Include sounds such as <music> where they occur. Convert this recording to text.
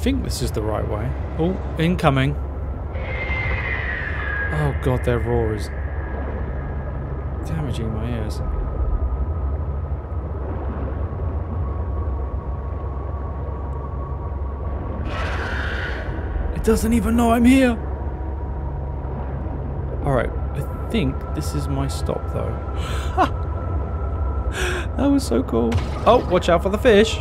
think this is the right way. Oh, incoming. Oh god, their roar is damaging my ears. It doesn't even know I'm here. Alright, I think this is my stop though. <laughs> that was so cool. Oh, watch out for the fish.